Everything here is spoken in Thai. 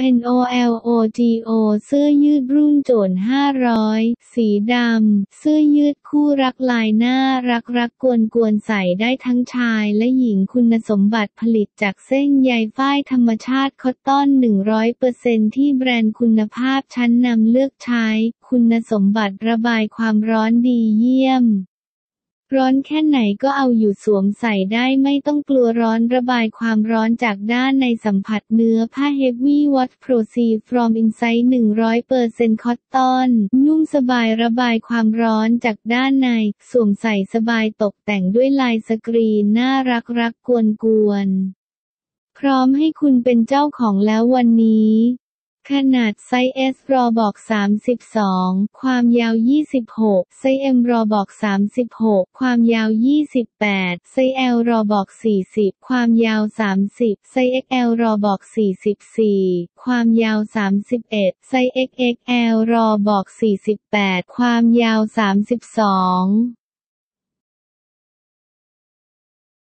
NOLOGO เสื้อยืดรุ่นโจน500 สีดำ เสื้อยืดคู่รักลายหน่ารักรักกวนกวนใส่ได้ทั้งชายและหญิงคุณสมบัติผลิตจากเส้นใยฝ้ายธรรมชาติคอตตอน 100%ที่แบรนด์คุณภาพชั้นนำเลือกใช้ คุณสมบัติระบายความร้อนดีเยี่ยม ร้อนแค่ไหนก็เอาอยู่สวมใส่ได้ไม่ต้องกลัวร้อนระบายความร้อนจากด้านในสัมผัสเนื้อผ้า Heavy Watt Pro C from Inside 100% cotton นุ่มสบายระบายความร้อนจากด้านใน สวมใส่สบายตกแต่งด้วยลายสกรีนน่ารักรักกวนกวนพร้อมให้คุณเป็นเจ้าของแล้ววันนี้ ขนาดไซส์ S รอบอก 32 ความยาว 26 ไซส์ M รอบอก 36 ความยาว 28 ไซส์ L รอบอก 40 ความยาว 30 ไซส์ XL รอบอก 44 ความยาว 31 ไซส์ XXL รอบอก 48 ความยาว 32